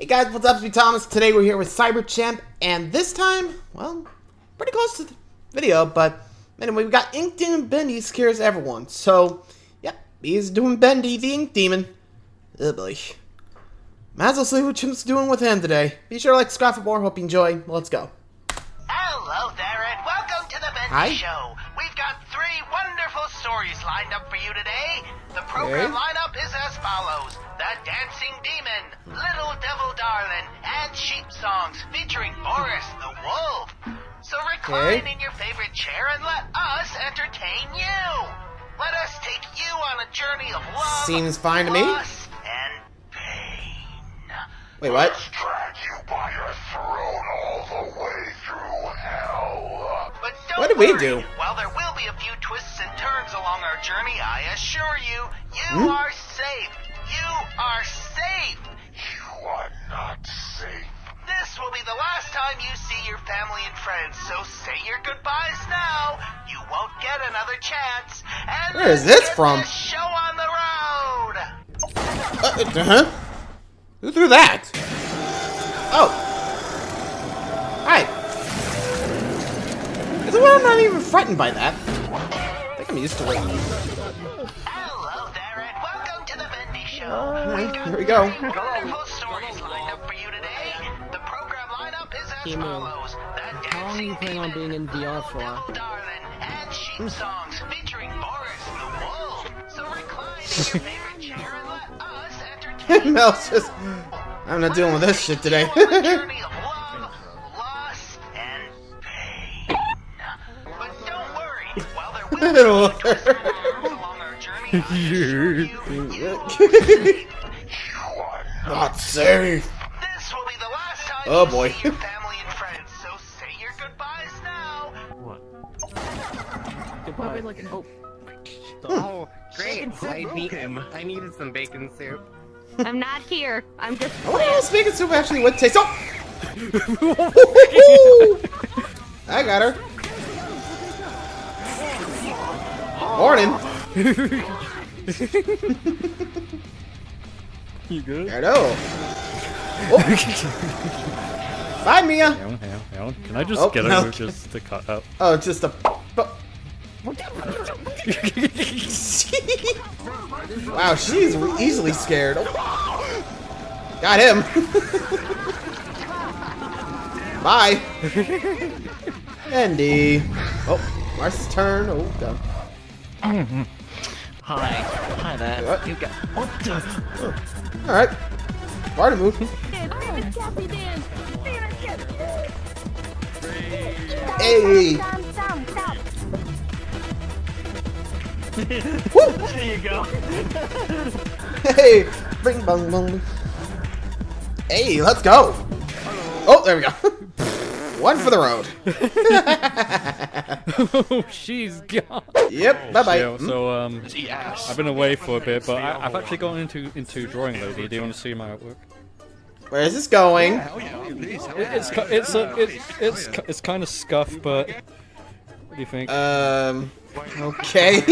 Hey guys, what's up? It's me, Thomas. Today we're here with CyberChimp, and this time, well, pretty close to the video, but anyway, we got Ink Demon Bendy scares everyone. So, yep, he's doing Bendy, the Ink Demon. Oh boy. Might as well see what Chimp's doing with him today. Be sure to like, subscribe for more. Hope you enjoy. Let's go. Hello there, and welcome to the Bendy Hi. Show. Stories lined up for you today. The program Okay. lineup is as follows: The Dancing Demon, Little Devil Darling, and Sheep Songs featuring Boris the Wolf. So recline Okay. in your favorite chair and let us entertain you. Let us take you on a journey of love, Seems fine to me. and pain. Wait, what? Let's drag you by your throat all the way did we do? While there will be a few twists and turns along our journey, I assure you, you Hmm? are safe. You are safe. You are not safe. This will be the last time you see your family and friends, so say your goodbyes now. You won't get another chance. And Where is this from? This show on the road. Uh, huh? Who threw that? Oh. Hi. Is it I'm not even frightened by that? I think I'm used to it. Hello there, and welcome to the Bendy Show. Alright, here we go. three wonderful stories lined up for you today. The program lineup is as Emo. follows: The How long are you Dancing planning on being in VR for? Devil Darling, and Sheep hmm. Songs featuring Boris the Wolf. So recline in your favorite chair and let us entertain Mel's just. I'm not dealing with this shit today. And friends, so say your goodbyes now. Goodbye. Like, oh, Oh, great! I need him. I needed some bacon soup. I'm not here. I'm just I wonder how bacon soup actually would taste. Oh! I got her. Morning. You good? Hello. Oh. Bye, Mia. Hang on, hang on, hang on. Can I just Oh, get no. over just to cut out? Oh, just a. wow, she's easily scared. Oh. Got him. Bye. Andy. Oh, Marcy's turn. Oh, God. Hi, hi there. What? You got what the? All right. Party move. Hey. Woo. There you go. Hey, bing bong bong. Hey, let's go. Oh, there we go. One for the road. oh, she's gone. Yep. Bye bye. Yeah, so um, I've been away for a bit, but I, I've actually gone into into drawing lately. Do you want to see my artwork? Where is this going? It, it's ki- it's a, it's it's it's kind of scuffed, but what do you think? Um. Okay.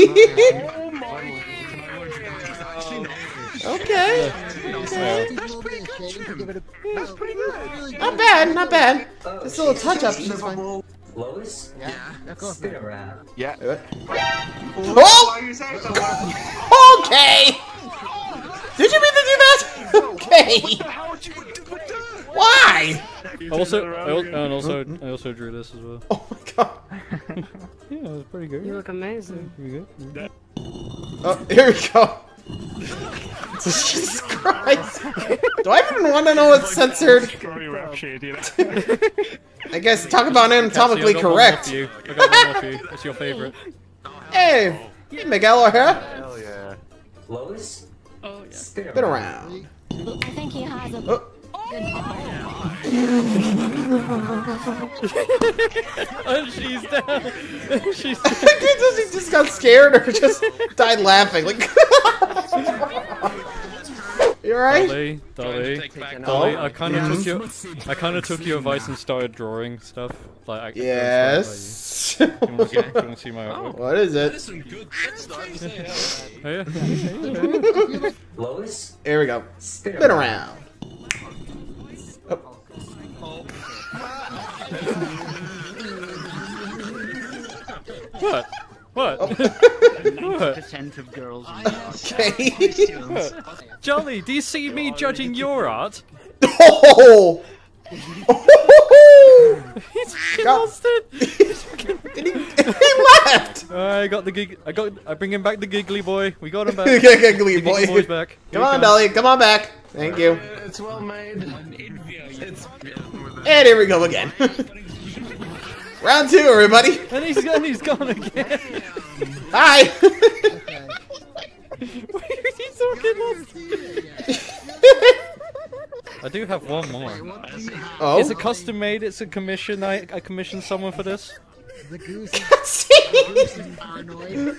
okay. Yeah. Not bad. Not bad. Just a little touch up. She's fine. Lois? Yeah. Spin around. Yeah. Oh! Okay. Did you mean to do that? Okay. Why? Also, I al- oh, and also I also drew this as well. Oh my god. Yeah, it was pretty good. you look amazing. Pretty good. Oh, here we go. Jesus Christ. Do I even want to know what's censored? I guess talk about anatomically Cassie, I got one more correct. you. I got one more for you. What's your favorite? Hey, hey, Miguel O'Hara. Lois? Oh yeah. Spin Been around. I think he has a Oh, And oh, she's down. she's Does he just got scared or just died laughing? Like, you alright? Dolly, Dolly, Dolly. I kind of took your, I kind of took your advice and started drawing stuff. Like, I, yes. Can you see my artwork? What is it? Oh, Lois. Here we go. Spin around. Oh. What? What? Oh. Percent of girls. Okay. Jolly, do you see me judging your art? oh! He's fucking God. lost it. Did he, he left! Uh, I got the gig. I got. I bring him back the giggly boy. We got him back. Okay, Glee The giggly boy. boy's back. Come Here on. Dolly. Come on back. Thank you. It's well made. And here we go again. Round two, everybody. And he's gone. he's gone again. Hi. he's so fucking lost. I do have one more. oh. It's a custom made. It's a commission. I I commissioned someone for this. The goose.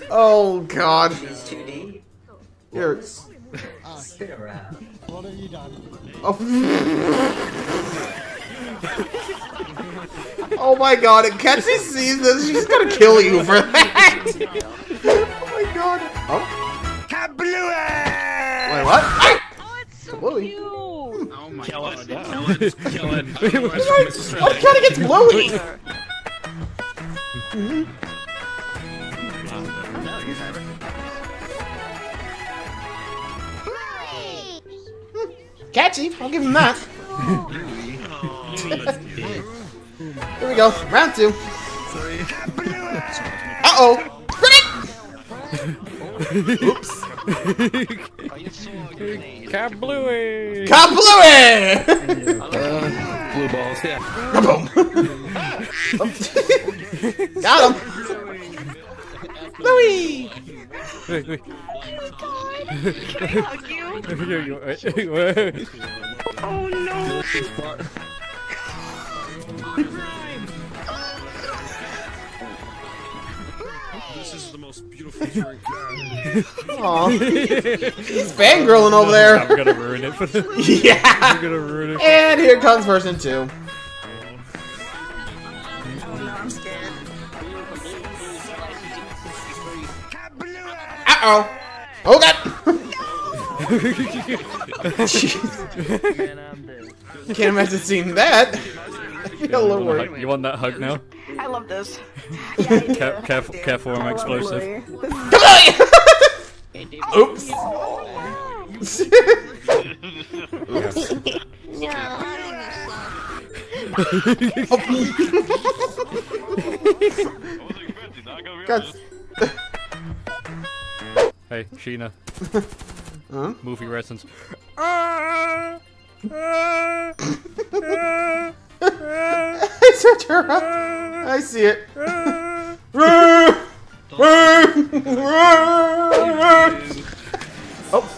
oh God. It's 2D. Here. Lotus. Spin around. Oh. Oh my God! If Ketchy sees this, she's gonna kill you for that. oh my God. Oh. Blue! Wait, what? Oh, it's so Bluey. cute. Oh my Kill god. it. Kill it. Kill it. Oh, Kenny gets Bluey. Catchy. I'll give him that. Here we go. Round two. Uh oh. Oops. Kablooey! Got Bluey. Blue balls, yeah. Kaboom. Got him. Bluey. Wait, wait. Can I hug you? Oh no. Aw. He's fangirling over there. I'm there. gonna ruin it for them. I'm Yeah. gonna ruin it. And here comes person two. Uh oh. Oh god. Can't imagine seeing that. I feel a little worried. you want that hug now? I love this. Yeah, I do. Care- careful, careful, I'm explosive. Come on! Oops. Guys, Hey, Sheena. Huh? Movie reference. I search her up. I see it. oh.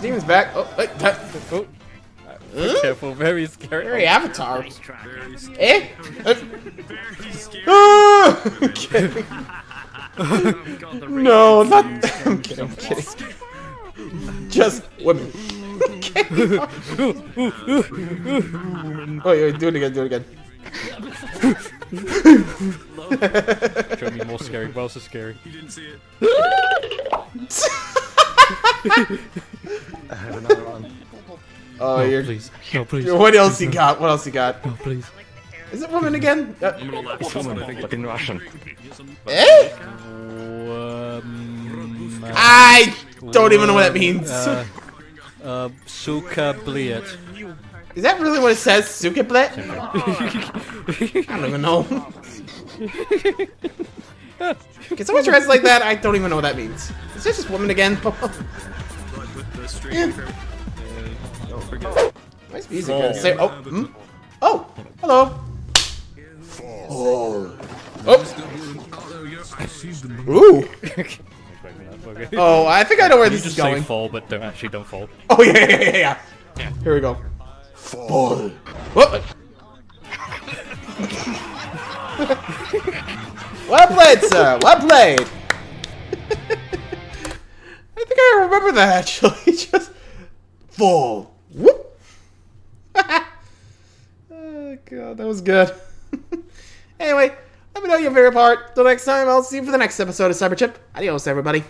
Demon's back. Oh, wait. that- Oh, Huh? careful, very scary. Very Avatar. Nice try. Eh? Okay. God, the No, not. I'm kidding. I'm kidding. Just women. Okay. oh, yeah, do it again. Do it again. Show me more scary. What else is scary? I have another one. Oh, No, you're. please. No, please. What else you got? What else you got? No, please. Is it woman again? Uh, It's woman, but in Russian. eh? Um, I don't even know what that means. Uh, uh, suka bliet. Is that really what it says? Sukiplet? I don't even know. Can someone translate that? I don't even know what that means. Is that just woman again? Yeah. Nice music. uh, Say, oh, hmm? oh, hello. Oh. Oh. Ooh. Okay. Oh, I think I know where You this just is going. say fall, but don't actually don't fall. Oh yeah, yeah, yeah, yeah. Here we go. Fall. Whoop. well played, sir. Well played. I think I remember that actually. Just fall. Whoop. oh god, that was good. anyway, let me know your favorite part. Till next time, I'll see you for the next episode of CyberChimp. Adios, everybody.